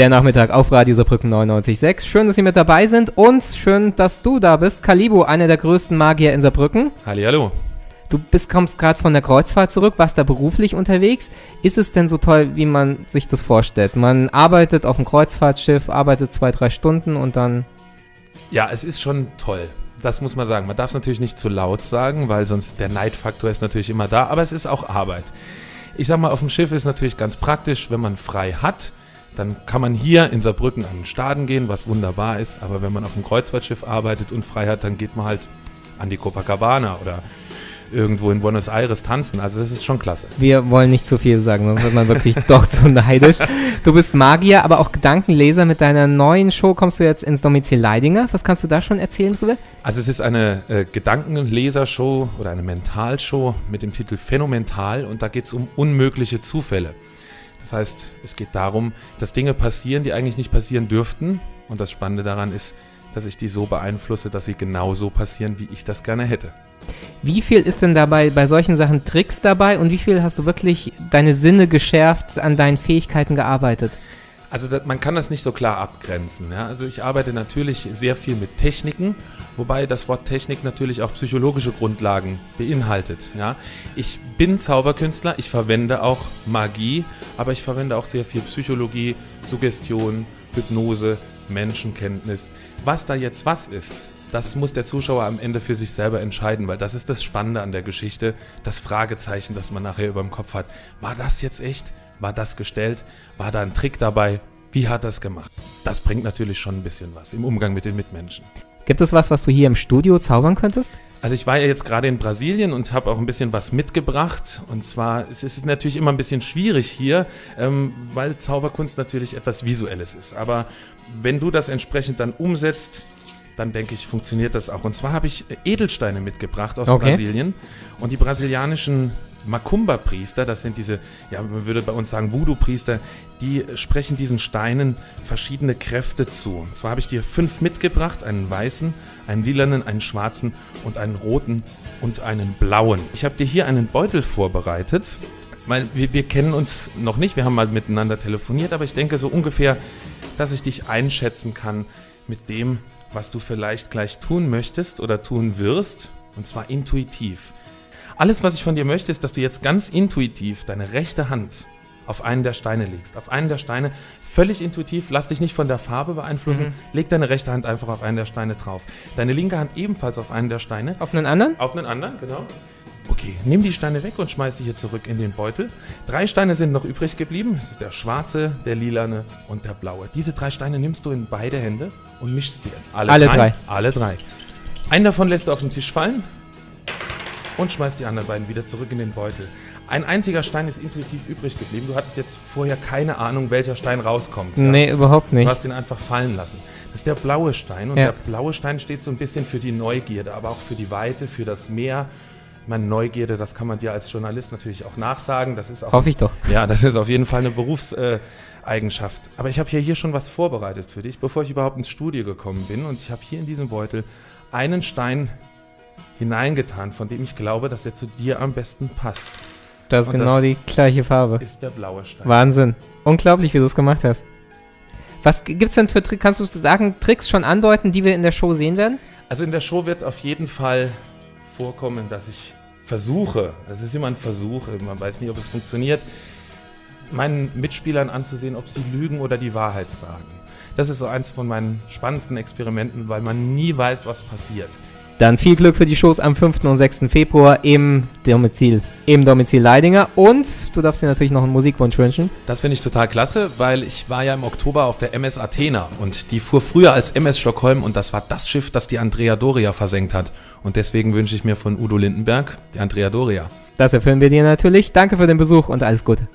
Der Nachmittag auf Radio Saarbrücken 99.6. Schön, dass Sie mit dabei sind und schön, dass du da bist. Kalibo, einer der größten Magier in Saarbrücken. Hallihallo. Du bist, kommst gerade von der Kreuzfahrt zurück, warst da beruflich unterwegs. Ist es denn so toll, wie man sich das vorstellt? Man arbeitet auf dem Kreuzfahrtschiff, arbeitet zwei, drei Stunden und dann. Ja, es ist schon toll. Das muss man sagen. Man darf es natürlich nicht zu laut sagen, weil sonst der Neidfaktor ist natürlich immer da, aber es ist auch Arbeit. Ich sag mal, auf dem Schiff ist natürlich ganz praktisch, wenn man frei hat dann kann man hier in Saarbrücken an den Staden gehen, was wunderbar ist. Aber wenn man auf dem Kreuzfahrtschiff arbeitet und frei hat, dann geht man halt an die Copacabana oder irgendwo in Buenos Aires tanzen. Also das ist schon klasse. Wir wollen nicht zu viel sagen, sonst wird man wirklich doch zu neidisch. Du bist Magier, aber auch Gedankenleser. Mit deiner neuen Show kommst du jetzt ins Domizil Leidinger. Was kannst du da schon erzählen drüber? Also es ist eine äh, Gedankenlesershow oder eine Mentalshow mit dem Titel Phänomental und da geht es um unmögliche Zufälle. Das heißt, es geht darum, dass Dinge passieren, die eigentlich nicht passieren dürften. Und das Spannende daran ist, dass ich die so beeinflusse, dass sie genauso passieren, wie ich das gerne hätte. Wie viel ist denn dabei bei solchen Sachen Tricks dabei und wie viel hast du wirklich deine Sinne geschärft, an deinen Fähigkeiten gearbeitet? Also das, man kann das nicht so klar abgrenzen. Ja? Also ich arbeite natürlich sehr viel mit Techniken, wobei das Wort Technik natürlich auch psychologische Grundlagen beinhaltet. Ja? Ich bin Zauberkünstler, ich verwende auch Magie, aber ich verwende auch sehr viel Psychologie, Suggestion, Hypnose, Menschenkenntnis. Was da jetzt was ist, das muss der Zuschauer am Ende für sich selber entscheiden, weil das ist das Spannende an der Geschichte, das Fragezeichen, das man nachher über dem Kopf hat. War das jetzt echt? War das gestellt? War da ein Trick dabei? Wie hat das gemacht? Das bringt natürlich schon ein bisschen was im Umgang mit den Mitmenschen. Gibt es was, was du hier im Studio zaubern könntest? Also ich war ja jetzt gerade in Brasilien und habe auch ein bisschen was mitgebracht. Und zwar es ist es natürlich immer ein bisschen schwierig hier, ähm, weil Zauberkunst natürlich etwas Visuelles ist. Aber wenn du das entsprechend dann umsetzt, dann denke ich, funktioniert das auch. Und zwar habe ich Edelsteine mitgebracht aus okay. Brasilien. Und die brasilianischen Makumba-Priester, das sind diese, ja, man würde bei uns sagen Voodoo-Priester, die sprechen diesen Steinen verschiedene Kräfte zu. Und zwar habe ich dir fünf mitgebracht, einen weißen, einen lilanen, einen schwarzen und einen roten und einen blauen. Ich habe dir hier einen Beutel vorbereitet. Weil wir, wir kennen uns noch nicht, wir haben mal miteinander telefoniert, aber ich denke so ungefähr, dass ich dich einschätzen kann mit dem, was du vielleicht gleich tun möchtest oder tun wirst, und zwar intuitiv. Alles, was ich von dir möchte, ist, dass du jetzt ganz intuitiv deine rechte Hand auf einen der Steine legst. Auf einen der Steine, völlig intuitiv, lass dich nicht von der Farbe beeinflussen, mhm. leg deine rechte Hand einfach auf einen der Steine drauf. Deine linke Hand ebenfalls auf einen der Steine. Auf einen anderen? Auf einen anderen, genau. Okay, nimm die Steine weg und schmeiß sie hier zurück in den Beutel. Drei Steine sind noch übrig geblieben. Das ist der schwarze, der lilane und der blaue. Diese drei Steine nimmst du in beide Hände und mischst sie. Alle, Alle drei. drei. Alle drei. Einen davon lässt du auf den Tisch fallen und schmeißt die anderen beiden wieder zurück in den Beutel. Ein einziger Stein ist intuitiv übrig geblieben. Du hattest jetzt vorher keine Ahnung, welcher Stein rauskommt. Ja? Nee, überhaupt nicht. Du hast ihn einfach fallen lassen. Das ist der blaue Stein und ja. der blaue Stein steht so ein bisschen für die Neugierde, aber auch für die Weite, für das Meer. Meine Neugierde, das kann man dir als Journalist natürlich auch nachsagen. Das ist auch, Hoffe ich doch. Ja, das ist auf jeden Fall eine Berufseigenschaft. Aber ich habe hier, hier schon was vorbereitet für dich, bevor ich überhaupt ins Studio gekommen bin. Und ich habe hier in diesem Beutel einen Stein hineingetan, von dem ich glaube, dass er zu dir am besten passt. Das ist Und genau das die gleiche Farbe. Ist der blaue Stein. Wahnsinn. Unglaublich, wie du es gemacht hast. Was gibt es denn für Tricks? Kannst du sagen, Tricks schon andeuten, die wir in der Show sehen werden? Also in der Show wird auf jeden Fall vorkommen, dass ich versuche, das ist immer ein Versuch, man weiß nicht, ob es funktioniert, meinen Mitspielern anzusehen, ob sie lügen oder die Wahrheit sagen. Das ist so eins von meinen spannendsten Experimenten, weil man nie weiß, was passiert. Dann viel Glück für die Shows am 5. und 6. Februar im Domizil, im Domizil Leidinger. Und du darfst dir natürlich noch einen Musikwunsch wünschen. Das finde ich total klasse, weil ich war ja im Oktober auf der MS Athena und die fuhr früher als MS Stockholm und das war das Schiff, das die Andrea Doria versenkt hat. Und deswegen wünsche ich mir von Udo Lindenberg die Andrea Doria. Das erfüllen wir dir natürlich. Danke für den Besuch und alles Gute.